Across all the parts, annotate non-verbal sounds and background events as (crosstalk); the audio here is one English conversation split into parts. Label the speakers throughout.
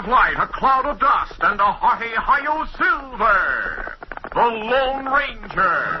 Speaker 1: of light, a cloud of dust, and a hearty Hi-Yo Silver. The Lone Ranger.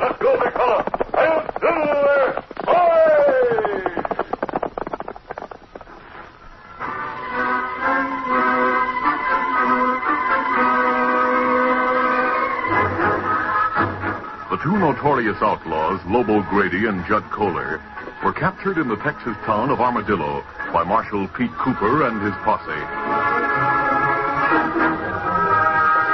Speaker 1: Let's go! The two notorious outlaws, Lobo Grady and Judd Kohler, were captured in the Texas town of Armadillo by Marshal Pete Cooper and his posse.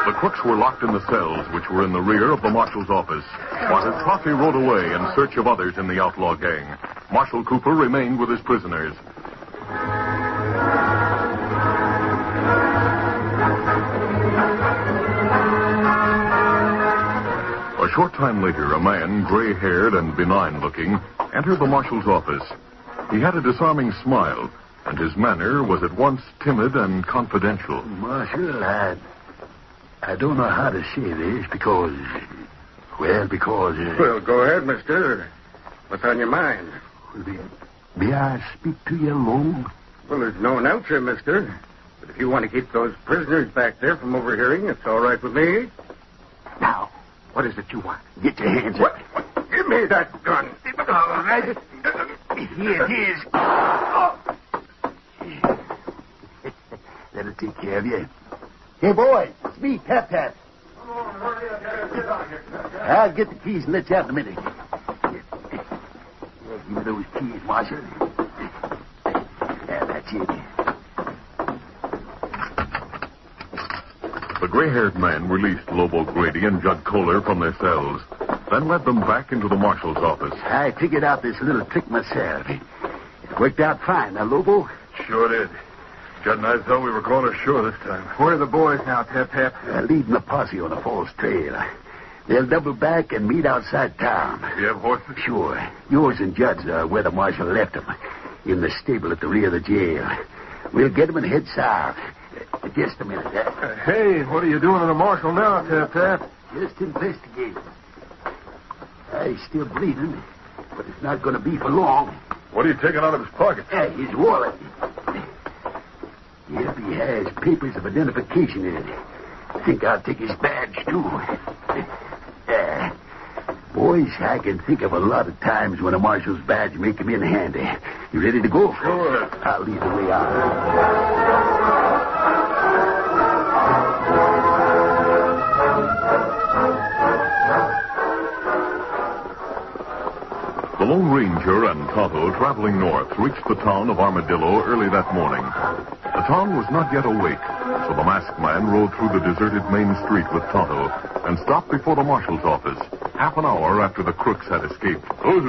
Speaker 1: The crooks were locked in the cells which were in the rear of the marshal's office, while his posse rode away in search of others in the outlaw gang. Marshal Cooper remained with his prisoners. A short time later, a man, gray haired and benign looking, entered the marshal's office. He had a disarming smile, and his manner was at once timid and confidential.
Speaker 2: Marshal, I, I don't know how to say this because, well, because. Uh,
Speaker 3: Well, go ahead, mister. What's on your mind?
Speaker 2: may I speak to you alone?
Speaker 3: Well, there's no one else here, mister. But if you want to keep those prisoners back there from overhearing, it's all right with me.
Speaker 2: Now, what is it you want? Get your hands
Speaker 3: What?
Speaker 2: up.
Speaker 3: what? Give me that gun.
Speaker 2: All right. Here it is. That'll take care of you. Hey, boy, it's me, Tap Tap. I'll get the keys and let you out in a minute. Yeah, give me those keys, Marshal. Yeah, that's it.
Speaker 1: The gray haired man released Lobo Grady and Judd Kohler from their cells, then led them back into the marshal's office.
Speaker 2: I figured out this little trick myself. It worked out fine, now, Lobo.
Speaker 3: Sure did. Judd and I thought we were going ashore this time. Where are the boys now, Tap Tap?
Speaker 2: Uh, leading the posse on a false trail. They'll double back and meet outside town.
Speaker 3: You have horses?
Speaker 2: Sure. Yours and Judd's are where the marshal left them. In the stable at the rear of the jail. We'll get them and head south. Uh, just a minute. Uh,
Speaker 3: hey, what are you doing in the marshal now, Tap Tap?
Speaker 2: just investigating. Uh, he's still bleeding, but it's not going to be for long.
Speaker 3: What are you taking out of his pocket?
Speaker 2: Uh, his wallet. Yep, he has papers of identification in it. Think I'll take his badge, too. (laughs) Uh, boys, I can think of a lot of times when a marshal's badge may come in handy. You ready to go?
Speaker 3: Sure.
Speaker 2: I'll lead the way out.
Speaker 1: The Lone Ranger and Tonto, traveling north, reached the town of Armadillo early that morning. The town was not yet awake, so the masked man rode through the deserted main street with Tonto and stopped before the marshal's office, half an hour after the crooks had escaped.
Speaker 4: We'll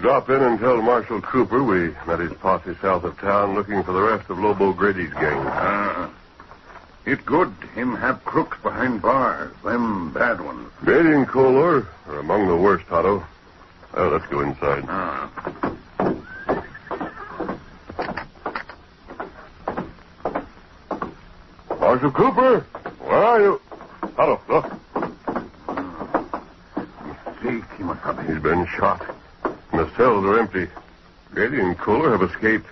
Speaker 4: drop in and tell Marshal Cooper we met his posse south of town looking for the rest of Lobo Grady's gang.
Speaker 3: Ah. It good him have crooks behind bars, them bad ones.
Speaker 4: Grady and Kohler are among the worst, Tonto. Well, let's go inside.
Speaker 3: Ah.
Speaker 4: Marshal Cooper, where are you? Tonto, look.
Speaker 3: See, Kemo Sabe.
Speaker 4: He's been shot. And the cells are empty. Grady and Kohler have escaped.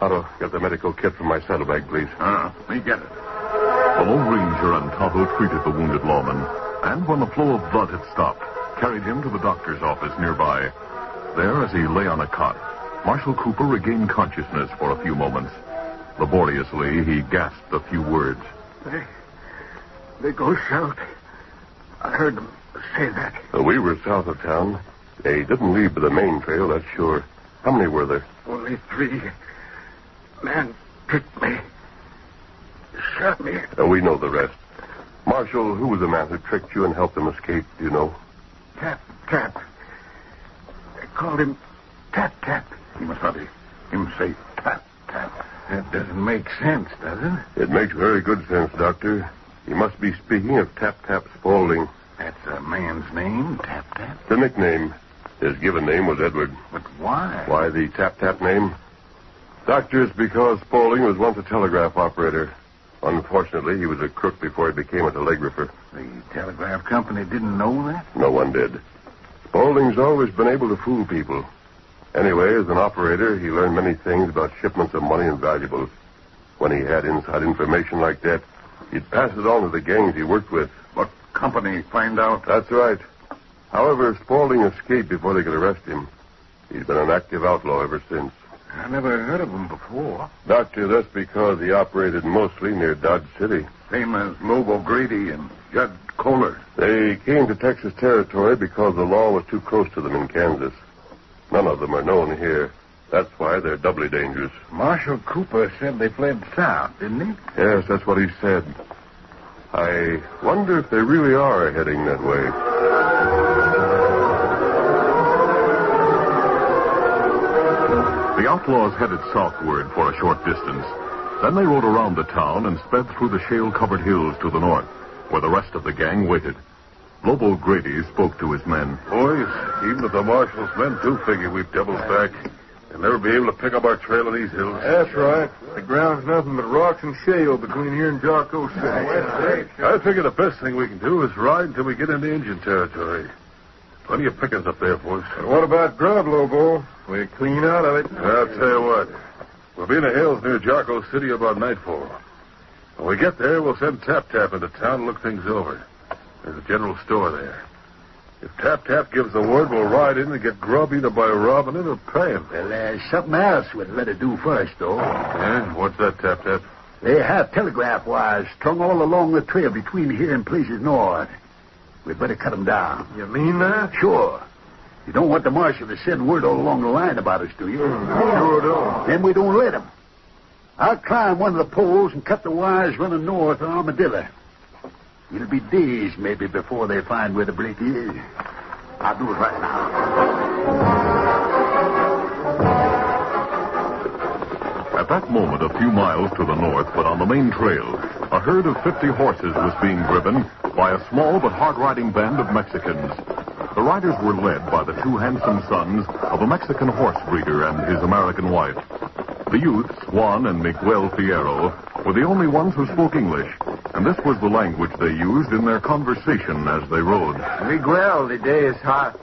Speaker 4: Tonto, get the medical kit from my saddlebag, please.
Speaker 3: Ah, me get it.
Speaker 1: The Lone Ranger and Tonto treated the wounded lawman, and when the flow of blood had stopped, carried him to the doctor's office nearby. There, as he lay on a cot, Marshal Cooper regained consciousness for a few moments. Laboriously, he gasped a few words.
Speaker 3: They, they go south. I heard them say that.
Speaker 4: Uh, we were south of town. They didn't leave by the main trail, that's sure. How many were there?
Speaker 3: Only three. Man tricked me. Shot me.
Speaker 4: Uh, we know the rest. Marshal, who was the man who tricked you and helped them escape? Do you know?
Speaker 3: Tap, tap. They called him Tap, tap. Kemo Sabe. Him say tap, tap. That doesn't make sense, does it?
Speaker 4: It makes very good sense, Doctor. You must be speaking of Tap Tap Spaulding.
Speaker 3: That's a man's name, Tap, tap.
Speaker 4: The nickname. His given name was Edward.
Speaker 3: But why?
Speaker 4: Why the Tap Tap name? Doctor, it's because Spaulding was once a telegraph operator. Unfortunately, he was a crook before he became a telegrapher.
Speaker 3: The telegraph company didn't know that?
Speaker 4: No one did. Spaulding's always been able to fool people. Anyway, as an operator, he learned many things about shipments of money and valuables. When he had inside information like that, he'd pass it on to the gangs he worked with.
Speaker 3: What company find out?
Speaker 4: That's right. However, Spaulding escaped before they could arrest him. He's been an active outlaw ever since.
Speaker 3: I never heard of him before.
Speaker 4: Doctor, that's because he operated mostly near Dodge City.
Speaker 3: Same as Lobo Grady and Judd Kohler.
Speaker 4: They came to Texas territory because the law was too close to them in Kansas. None of them are known here. That's why they're doubly dangerous.
Speaker 3: Marshal Cooper said they fled south, didn't he?
Speaker 4: Yes, that's what he said. I wonder if they really are heading that way.
Speaker 1: The outlaws headed southward for a short distance. Then they rode around the town and sped through the shale covered hills to the north, where the rest of the gang waited. Lobo Grady spoke to his men.
Speaker 4: Boys, even if the marshal's men do figure we've doubled back, they'll never be able to pick up our trail in these hills.
Speaker 5: That's right. The ground's nothing but rocks and shale between here and Jocko City.
Speaker 4: I figure the best thing we can do is ride until we get into Indian territory. Plenty of pickings up there for us.
Speaker 5: What about grub, Lobo? We're clean out of it.
Speaker 4: I'll tell you what. We'll be in the hills near Jocko City about nightfall. When we get there, we'll send Tap Tap into town to look things over. There's a general store there. If Tap Tap gives the word, we'll ride in and get grub either by robbing it or paying.
Speaker 2: Well, there's something else we'd better do first, though.
Speaker 4: Yeah? What's that, Tap Tap?
Speaker 2: They have telegraph wires strung all along the trail between here and Places North. We'd better cut 'em down.
Speaker 5: You mean that?
Speaker 2: Sure. You don't want the marshal to send word all along the line about us, do you?
Speaker 5: Hmm, sure don't.
Speaker 2: Then we don't let him. I'll climb one of the poles and cut the wires running north of Armadillo. It'll be days, maybe, before they find where the break is. I'll do it right now.
Speaker 1: At that moment, a few miles to the north, but on the main trail, a herd of 50 horses was being driven by a small but hard-riding band of Mexicans. The riders were led by the two handsome sons of a Mexican horse breeder and his American wife. The youths, Juan and Miguel Fierro, were the only ones who spoke English, and this was the language they used in their conversation as they rode.
Speaker 5: Miguel, the day is hot.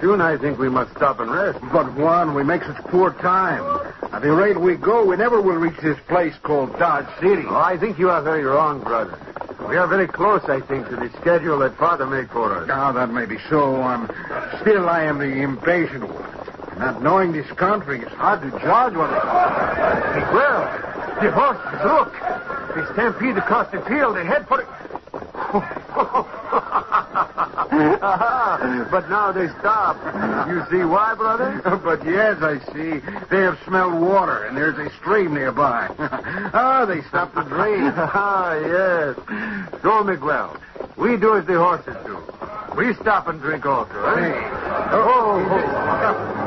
Speaker 5: Soon I think we must stop and rest. But Juan, we make such poor time. At the rate we go, we never will reach this place called Dodge City.
Speaker 6: Oh, I think you are very wrong, brother. We are very close, I think, to the schedule that Father made for us.
Speaker 5: Now, that may be so. Um, still, I am the impatient one. Not knowing this country, it's hard to judge what it
Speaker 6: Miguel, the horses, look. They stampede across the field. They head for it. (laughs) But now they stop. You see why, brother? (laughs)
Speaker 5: but yes, I see. They have smelled water, and there's a stream nearby. (laughs) ah, they stopped to drink.
Speaker 6: ah, yes. So, Miguel, we do as the horses do. We stop and drink also, eh?
Speaker 5: Hey. Oh, oh,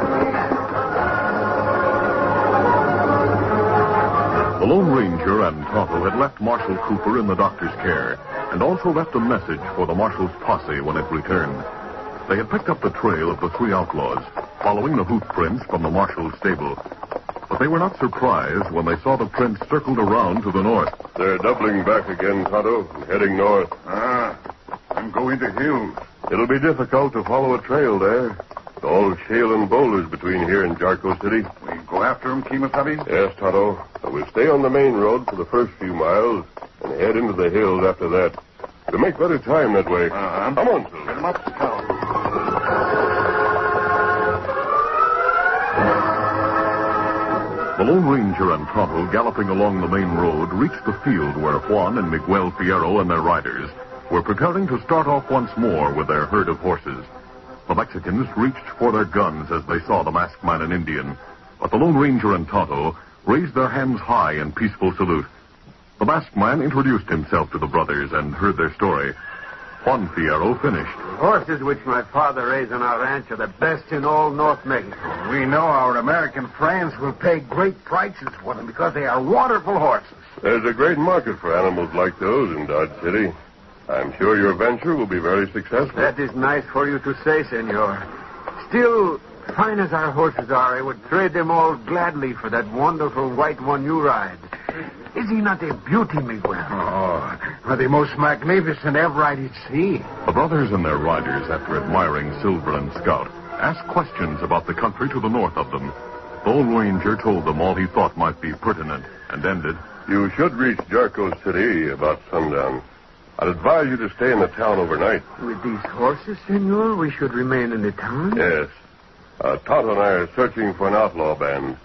Speaker 1: Lone Ranger and Tonto had left Marshal Cooper in the doctor's care and also left a message for the marshal's posse when it returned. They had picked up the trail of the three outlaws, following the hoof prints from the marshal's stable. But they were not surprised when they saw the prints circled around to the north.
Speaker 4: They're doubling back again, Tonto, and heading north.
Speaker 3: Ah, I'm going to hills.
Speaker 4: It'll be difficult to follow a trail there. It's all shale and boulders between here and Jarko City.
Speaker 3: We go after him, Kemo Sabe?
Speaker 4: Yes, Tonto. But we'll stay on the main road for the first few miles and head into the hills after that. We'll make better time that way.
Speaker 3: Uh-huh.
Speaker 4: Come on,
Speaker 3: Get him up, Scout.
Speaker 1: The Lone Ranger and Tonto, galloping along the main road, reached the field where Juan and Miguel Fierro and their riders were preparing to start off once more with their herd of horses. The Mexicans reached for their guns as they saw the masked man and Indian, but the Lone Ranger and Tonto raised their hands high in peaceful salute. The masked man introduced himself to the brothers and heard their story. Juan Fierro finished.
Speaker 6: Horses which my father raised on our ranch are the best in all North Mexico.
Speaker 5: We know our American friends will pay great prices for them because they are wonderful horses.
Speaker 4: There's a great market for animals like those in Dodge City. I'm sure your venture will be very successful.
Speaker 6: That is nice for you to say, senor. Still, fine as our horses are, I would trade them all gladly for that wonderful white one you ride. Is he not a beauty, Miguel?
Speaker 5: Oh, are the most magnificent ever I did see.
Speaker 1: The brothers and their riders, after admiring Silver and Scout, asked questions about the country to the north of them. The Lone Ranger told them all he thought might be pertinent and ended.
Speaker 4: You should reach Jarko City about sundown. I'd advise you to stay in the town overnight.
Speaker 6: With these horses, senor, we should remain in the town?
Speaker 4: Yes. Uh, Tonto and I are searching for an outlaw band.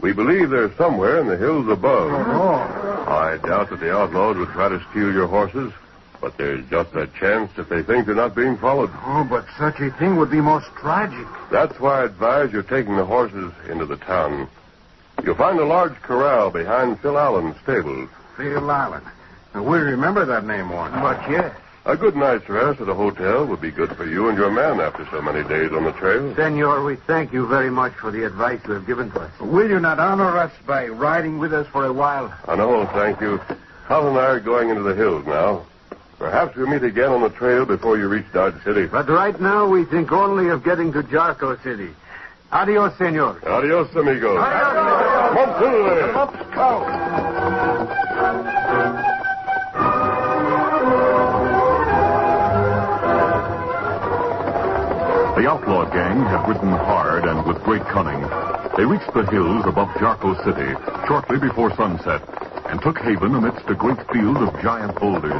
Speaker 4: We believe they're somewhere in the hills above.
Speaker 5: Oh.
Speaker 4: I doubt that the outlaws would try to steal your horses, but there's just a chance if they think they're not being followed.
Speaker 5: Oh, but such a thing would be most tragic.
Speaker 4: That's why I advise you're taking the horses into the town. You'll find a large corral behind Phil Allen's stables.
Speaker 5: Phil Allen. We remember that name once.
Speaker 6: But yes.
Speaker 4: A good night's rest at a hotel would be good for you and your man after so many days on the trail.
Speaker 6: Senor, we thank you very much for the advice you have given to us.
Speaker 5: Will you not honor us by riding with us for a while?
Speaker 4: I know, thank you. Hal and I are going into the hills now. Perhaps we'll meet again on the trail before you reach Dodge City.
Speaker 6: But right now, we think only of getting to Jarko City. Adios, senor.
Speaker 4: Adios, amigos.
Speaker 6: Adios.
Speaker 4: Come on, Silver.
Speaker 5: Come up, Scout.
Speaker 1: The outlaw gang had ridden hard and with great cunning. They reached the hills above Jarko City shortly before sunset and took haven amidst a great field of giant boulders.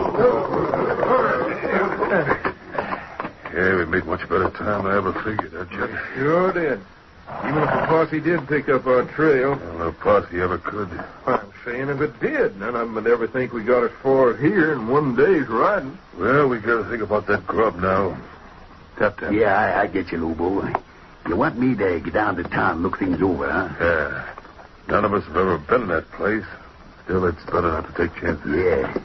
Speaker 4: Yeah, we made much better time than I ever figured, that Chuck.
Speaker 5: Sure did. Even if the posse did pick up our trail,
Speaker 4: Well, no posse ever could.
Speaker 5: I'm saying if it did, none of them would ever think we got as far here in one day's riding.
Speaker 4: Well, we gotta think about that grub now.
Speaker 2: Yeah, I, I get you, Lobo. You want me to get down to town and look things over, huh?
Speaker 4: Yeah. None of us have ever been in that place. Still, it's better not to take chances.
Speaker 2: Yeah.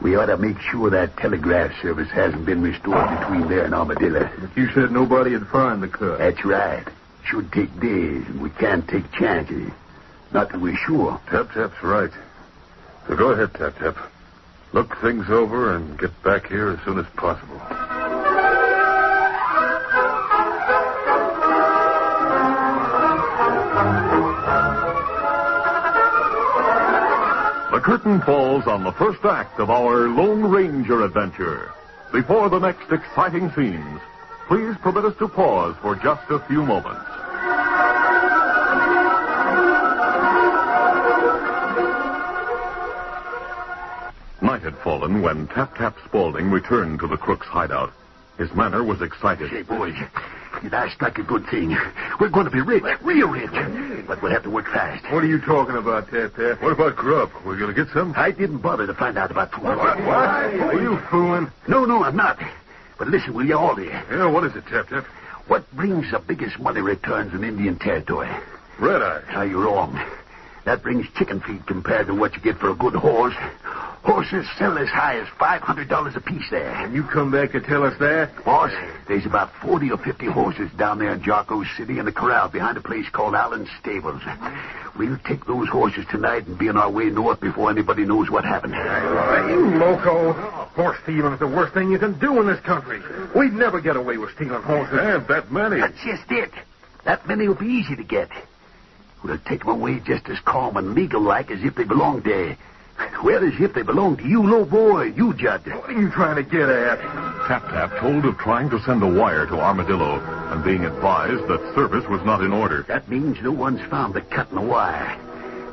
Speaker 2: We ought to make sure that telegraph service hasn't been restored between there and Armadillo.
Speaker 5: But you said nobody would find the cut.
Speaker 2: That's right. Should take days, and we can't take chances. Not that we're sure.
Speaker 4: Tap Tap's right. So go ahead, Tap Tap. Look things over and get back here as soon as possible.
Speaker 1: Curtain falls on the first act of our Lone Ranger adventure. Before the next exciting scenes, please permit us to pause for just a few moments. Night had fallen when Tap Tap Spaulding returned to the crook's hideout. His manner was excited.
Speaker 2: Hey, boys, I strike a good thing? We're going to be rich, real rich. But we'll have to work fast.
Speaker 5: What are you talking about, Tap Tap?
Speaker 4: What about grub? We're gonna get some?
Speaker 2: I didn't bother to find out about food.
Speaker 5: Are you fooling?
Speaker 2: No, no, I'm not. But listen, will you all here?
Speaker 4: Yeah, what is it, Tap Tap?
Speaker 2: What brings the biggest money returns in Indian territory?
Speaker 4: Red Eye.
Speaker 2: Now, you're wrong. That brings chicken feed compared to what you get for a good horse. Horses sell as high as $500 a piece there.
Speaker 5: And you come back to tell us that?
Speaker 2: Boss, there's about 40 or 50 horses down there in Jarko City in the corral behind a place called Allen's Stables. We'll take those horses tonight and be on our way north before anybody knows what happened.
Speaker 5: You loco. Horse stealing is the worst thing you can do in this country. We'd never get away with stealing horses.
Speaker 4: And that many.
Speaker 2: That's just it. That many will be easy to get. We'll take them away just as calm and legal-like as if they belonged there. Well, as if they belong to you, Lobo, you, Judd.
Speaker 5: What are you trying to get at?
Speaker 1: Tap Tap told of trying to send a wire to Armadillo and being advised that service was not in order.
Speaker 2: That means no one's found the cut in the wire.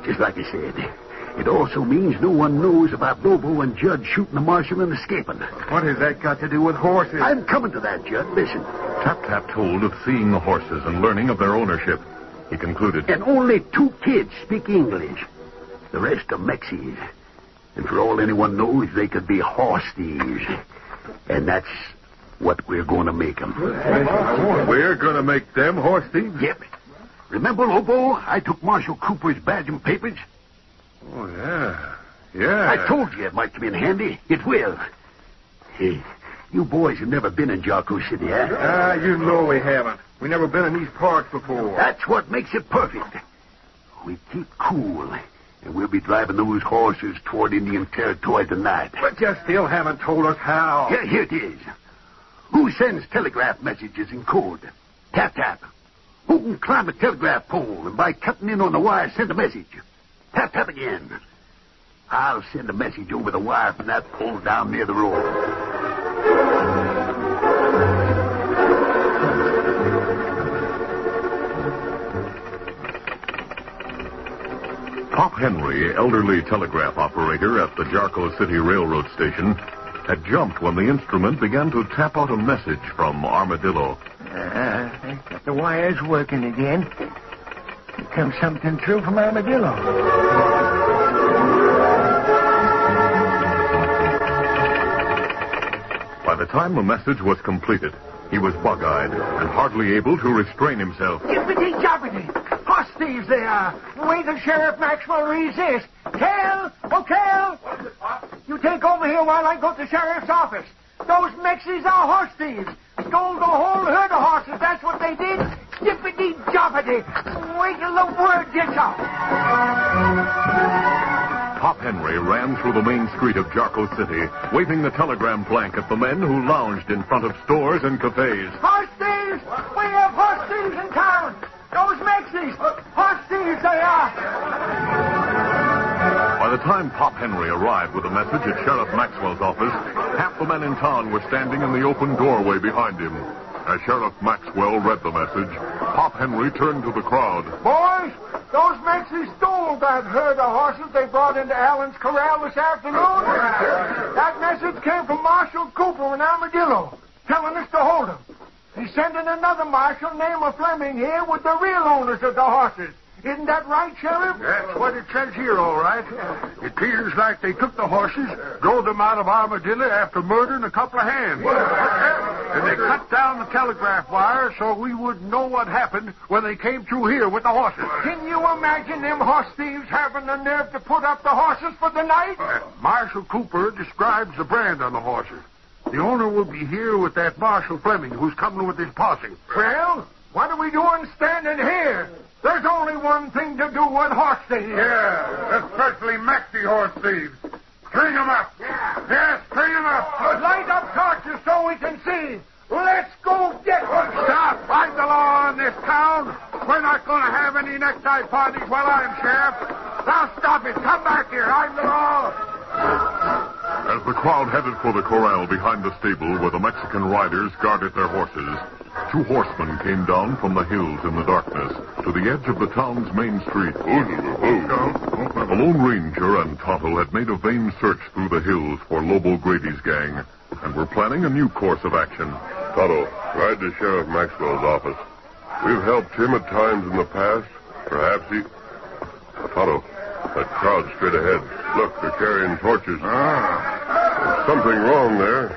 Speaker 2: Just like I said. It also means no one knows about Lobo and Judd shooting the marshal and escaping.
Speaker 5: What has that got to do with horses?
Speaker 2: I'm coming to that, Judd. Listen.
Speaker 1: Tap Tap told of seeing the horses and learning of their ownership. He concluded,
Speaker 2: And only two kids speak English. The rest are Mexies. And for all anyone knows, they could be horse thieves. And that's what we're going to make them.
Speaker 4: We're going to make them horse thieves?
Speaker 2: Yep. Remember, Lobo, I took Marshal Cooper's badge and papers?
Speaker 4: Oh, yeah. Yeah.
Speaker 2: I told you it might come in handy. It will. Hey, you boys have never been in Jarko City, eh?
Speaker 5: Ah, you know we haven't. We never been in these parts before.
Speaker 2: That's what makes it perfect. We keep cool, and we'll be driving those horses toward Indian territory tonight.
Speaker 5: But you still haven't told us how.
Speaker 2: Here, here it is. Who sends telegraph messages in code? Tap, tap. Who can climb a telegraph pole and by cutting in on the wire send a message? Tap, tap again. I'll send a message over the wire from that pole down near the road.
Speaker 1: Pop Henry, elderly telegraph operator at the Jarko City Railroad Station, had jumped when the instrument began to tap out a message from Armadillo.
Speaker 7: Uh, the wires working again. Here comes something through from Armadillo.
Speaker 1: By the time the message was completed, he was bug-eyed and hardly able to restrain himself.
Speaker 7: Jibbity jobbity! Horse thieves they are! Wait till Sheriff Maxwell reads this. Cal! Oh, Cal! You take over here while I go to the sheriff's office. Those Mexies are horse thieves. Stole the whole herd of horses. That's what they did. Jibbity jobbity! Wait till the word gets out.
Speaker 1: Pop Henry ran through the main street of Jarko City, waving the telegram plank at the men who lounged in front of stores and cafes.
Speaker 7: Horse
Speaker 1: By the time Pop Henry arrived with a message at Sheriff Maxwell's office, half the men in town were standing in the open doorway behind him. As Sheriff Maxwell read the message, Pop Henry turned to the crowd.
Speaker 7: Boys, those Mexies stole that herd of horses they brought into Allen's corral this afternoon. That message came from Marshal Cooper in Armadillo, telling us to hold them. He's sending another marshal named Fleming here with the real owners of the horses. Isn't that right, Sheriff?
Speaker 5: That's what it says here, all right. It appears like they took the horses, drove them out of Armadillo after murdering a couple of hands. And they cut down the telegraph wire so we wouldn't know what happened when they came through here with the horses.
Speaker 7: Can you imagine them horse thieves having the nerve to put up the horses for the night?
Speaker 5: Uh, Marshal Cooper describes the brand on the horses. The owner will be here with that Marshal Fleming who's coming with his posse.
Speaker 7: Well, what are we doing standing here? There's only one thing to do with horse thieves.
Speaker 5: Yeah, especially Maxie horse thieves. String them up.
Speaker 7: Yeah.
Speaker 5: Yeah, string them up.
Speaker 7: Uh, light up torches so we can see. Let's go get one.
Speaker 5: Stop! Fight the law in this town. We're not going to have any necktie parties while I'm sheriff. Now stop it. Come back here. I'm the law.
Speaker 1: As the crowd headed for the corral behind the stable where the Mexican riders guarded their horses, two horsemen came down from the hills in the darkness to the edge of the town's main street. The Lone Ranger and Tonto had made a vain search through the hills for Lobo Grady's gang and were planning a new course of action.
Speaker 4: Tonto, ride to Sheriff Maxwell's office. We've helped him at times in the past. Perhaps he. Tonto, that crowd straight ahead. Look, they're carrying torches.
Speaker 5: Ah.
Speaker 4: There's something wrong there.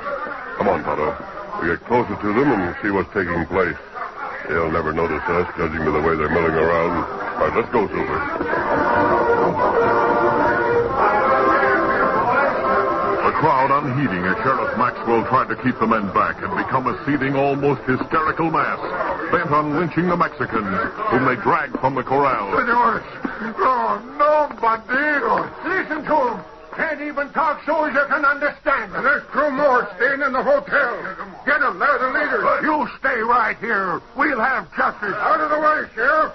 Speaker 4: Come on, Tonto. We get closer to them and see what's taking place. They'll never notice us, judging by the way they're milling around. All right, let's go, Silver.
Speaker 1: The crowd, unheeding as Sheriff Maxwell tried to keep the men back, had become a seething, almost hysterical mass, bent on lynching the Mexicans, whom they dragged from the corral.
Speaker 5: Senores. Oh, no, bandidos.
Speaker 7: Listen to him. Can't even talk so as you can understand him.
Speaker 5: There's two more staying in the hotel. Get them. They're the leaders. You stay right here. We'll have justice. Out of the way, Sheriff.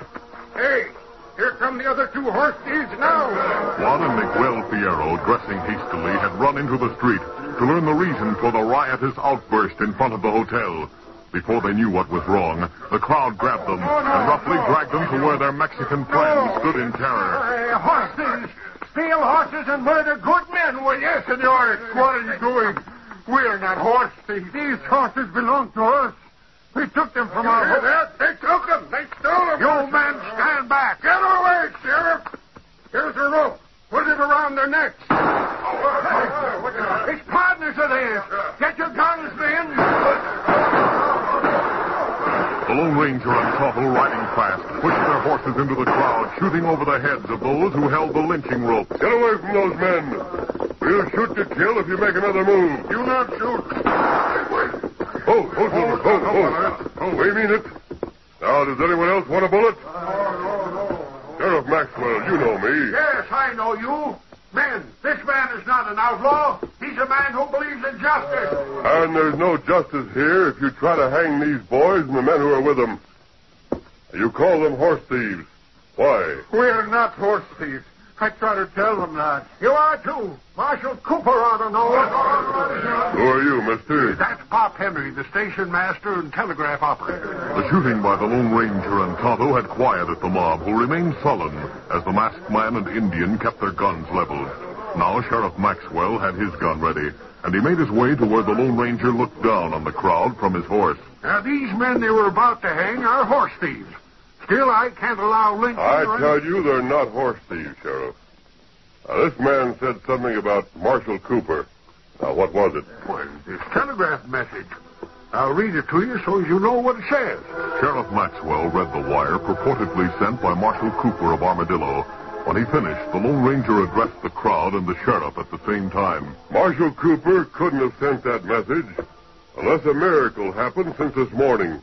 Speaker 5: Hey, here come the other two horse thieves now.
Speaker 1: Juan and Miguel Fierro, dressing hastily, had run into the street to learn the reason for the riotous outburst in front of the hotel. Before they knew what was wrong, the crowd grabbed them and roughly dragged them to where their Mexican friends stood in terror.
Speaker 7: Hey, horse thieves. Steal horses and murder good men, will you?
Speaker 5: Yes, senores. What are you doing? We're not horse thieves. These horses belong to us. We took them from our...
Speaker 4: that?
Speaker 5: They took them. They stole them. You men, stand back. Get away, Sheriff. Here's a rope. Put it around their necks.
Speaker 7: Oh, oh, oh, it's partners of theirs. Get your guns, men.
Speaker 1: The Lone Ranger and Tonto, riding fast, pushed their horses into the crowd, shooting over the heads of those who held the lynching rope.
Speaker 4: Get away from those men. We'll shoot to kill if you make another move.
Speaker 5: Do not shoot.
Speaker 4: Oh, hold, Silver. Oh, oh. Oh, we mean it. Now, does anyone else want a bullet? Oh, no, no. Sheriff Maxwell, you know me.
Speaker 5: Yes, I know you. Men, this man is not an outlaw. He's a man who believes in justice.
Speaker 4: And there's no justice here if you try to hang these boys and the men who are with them. You call them horse thieves. Why?
Speaker 5: We're not horse thieves. I try to tell them that.
Speaker 7: You are too. Marshal Cooper ought to know.
Speaker 4: Who are you, mister?
Speaker 5: That's Pop Henry, the station master and telegraph operator.
Speaker 1: The shooting by the Lone Ranger and Tonto had quieted the mob, who remained sullen as the masked man and Indian kept their guns leveled. Now Sheriff Maxwell had his gun ready, and he made his way to where the Lone Ranger looked down on the crowd from his horse.
Speaker 5: Now, these men they were about to hang are horse thieves. Still, I can't allow lynching.
Speaker 4: I tell you, they're not horse thieves, Sheriff. Now, this man said something about Marshal Cooper. Now, what was it?
Speaker 5: Well, this telegraph message. I'll read it to you so you know what it says.
Speaker 1: Sheriff Maxwell read the wire purportedly sent by Marshal Cooper of Armadillo. When he finished, the Lone Ranger addressed the crowd and the sheriff at the same time.
Speaker 4: Marshal Cooper couldn't have sent that message unless a miracle happened since this morning.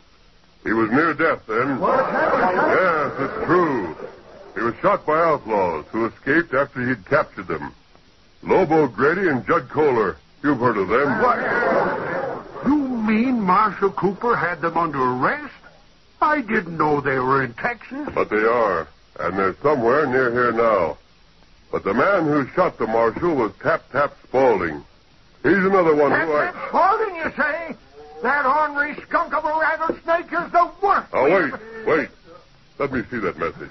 Speaker 4: He was near death then. What? Yes, it's true. He was shot by outlaws who escaped after he'd captured them. Lobo Grady and Judd Kohler. You've heard of them. What?
Speaker 5: You mean Marshal Cooper had them under arrest? I didn't know they were in Texas.
Speaker 4: But they are, and they're somewhere near here now. But the man who shot the marshal was Tap Tap Spaulding. He's another one
Speaker 7: That's
Speaker 4: who I.
Speaker 7: that Spaulding, you say? That ornery skunk of a rattlesnake is the worst.
Speaker 4: Oh, wait, wait. Let me see that message.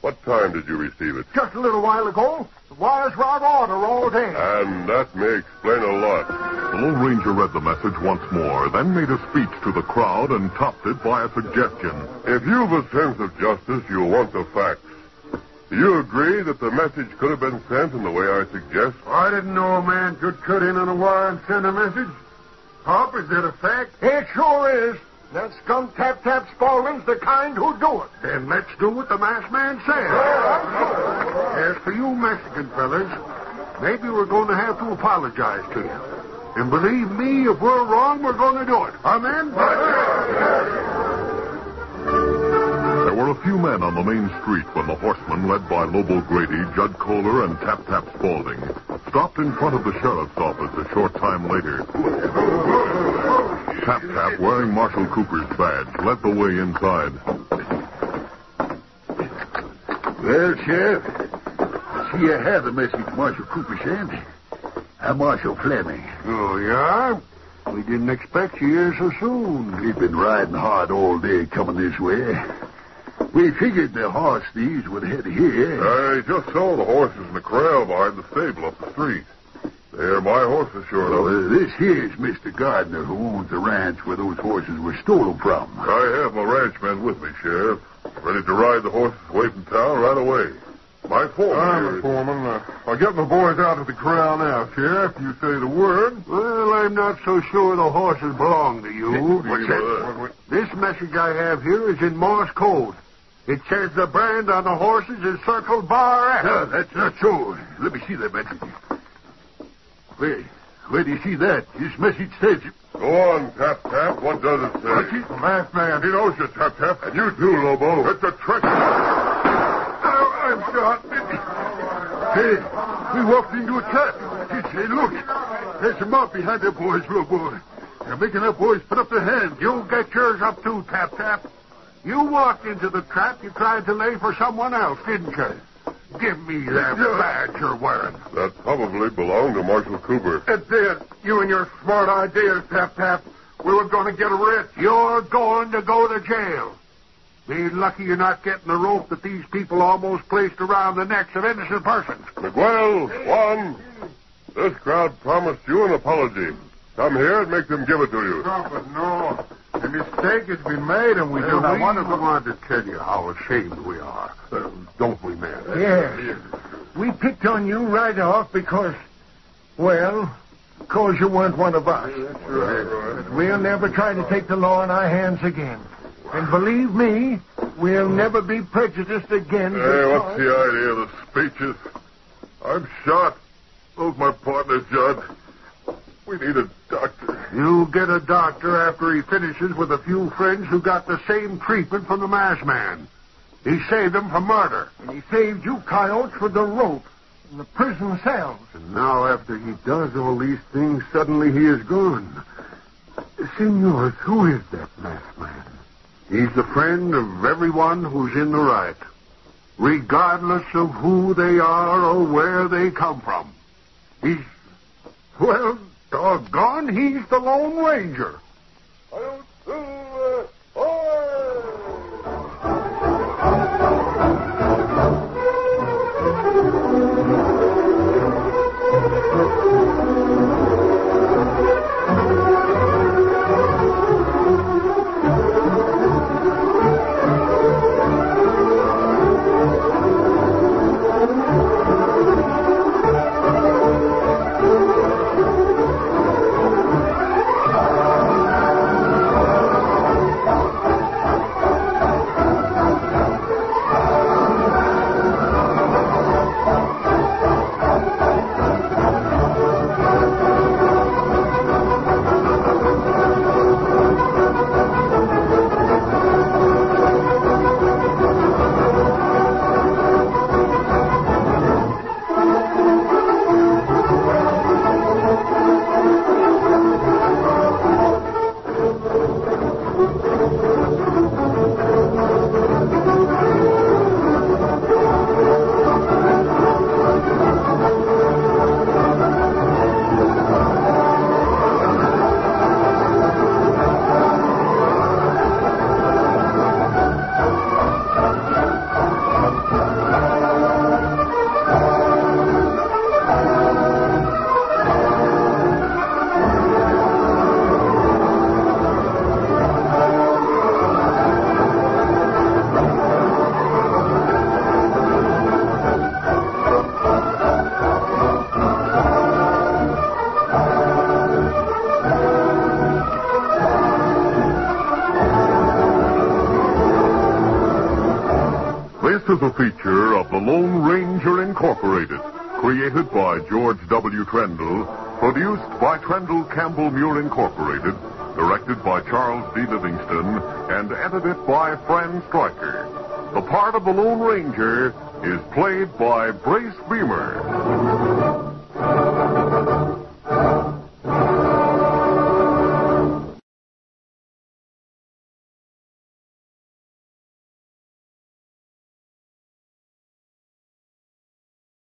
Speaker 4: What time did you receive it?
Speaker 7: Just a little while ago. The wires were out of order all day.
Speaker 4: And that may explain a lot.
Speaker 1: The Lone Ranger read the message once more, then made a speech to the crowd and topped it by a suggestion.
Speaker 4: If you've a sense of justice, you'll want the facts. Do you agree that the message could have been sent in the way I suggest?
Speaker 5: I didn't know a man could cut in on a wire and send a message. Pop, is that a fact?
Speaker 7: It sure is. That skunk Tap Tap Spaulding's the kind who do it.
Speaker 5: Then let's do what the masked man says. As for you Mexican fellas, maybe we're going to have to apologize to you. And believe me, if we're wrong, we're going to do it. Amen?
Speaker 1: There were a few men on the main street when the horsemen, led by Lobo Grady, Judd Kohler, and Tap Tap Spaulding, stopped in front of the sheriff's office a short time later. Tap Tap, wearing Marshal Cooper's badge, led the way inside.
Speaker 2: Well, Sheriff, I see you have the message Marshal Cooper sent. I'm Marshal Fleming.
Speaker 5: Oh, yeah? We didn't expect you here so soon.
Speaker 2: We've been riding hard all day coming this way. We figured the horse thieves would head here.
Speaker 4: I just saw the horses in the corral behind the stable up the street. They're my horses, sure
Speaker 2: Well,
Speaker 4: enough.
Speaker 2: uh, this here's Mr. Gardner, who owns the ranch where those horses were stolen from.
Speaker 4: I have my ranchmen with me, Sheriff. Ready to ride the horses away from town right away. My foreman.
Speaker 8: I'm
Speaker 4: here
Speaker 8: the foreman. Uh, I'll get my boys out of the corral now, Sheriff. You say the word.
Speaker 5: Well, I'm not so sure the horses belong to you.
Speaker 4: What's that?
Speaker 5: This message I have here is in Morse code. It says the brand on the horses is circled bar F.
Speaker 2: No, that's not true. Let me see that message. Where, where do you see that? This message says...
Speaker 4: Go on, Tap Tap. What does it say?
Speaker 2: It?
Speaker 8: Masked man.
Speaker 4: He knows you, Tap Tap. And you too, Lobo. It's a trick.
Speaker 2: Oh, I'm shot. Hey, we walked into a trap. Hey, look. There's a mob behind the boys, little boy. They're making our boys put up their hands.
Speaker 5: You get yours up too, Tap Tap. You walked into the trap you tried to lay for someone else, didn't you? Give me that badge you're wearing.
Speaker 4: That probably belonged to Marshal Cooper.
Speaker 8: It did. You and your smart ideas, Tap Tap. We were going to get rich.
Speaker 5: You're going to go to jail. Be lucky you're not getting the rope that these people almost placed around the necks of innocent persons.
Speaker 4: Miguel, Juan, this crowd promised you an apology. Come here and make them give it to you.
Speaker 8: But no. A mistake has been made, and we do not
Speaker 5: we
Speaker 8: want to...
Speaker 5: wanted to tell you how ashamed we are. Uh, don't we, man?
Speaker 7: Yes. We picked on you right off because, well, because you weren't one of us. That's But we'll never try to take the law in our hands again. And believe me, we'll never be prejudiced again.
Speaker 4: Hey, what's the idea of the speeches? I'm shot. So's my partner, Judd. We need a doctor.
Speaker 5: You get a doctor after he finishes with a few friends who got the same treatment from the masked man. He saved them from murder.
Speaker 7: And he saved you coyotes with the rope in the prison cells.
Speaker 5: And now, after he does all these things, suddenly he is gone. Senors, who is that masked man? He's the friend of everyone who's in the right, regardless of who they are or where they come from. He's, well, doggone, he's the Lone Ranger.
Speaker 1: Campbell Muir Incorporated, directed by Charles D. Livingstone, and edited by Fran Striker. The part of the Lone Ranger is played by Brace Beemer.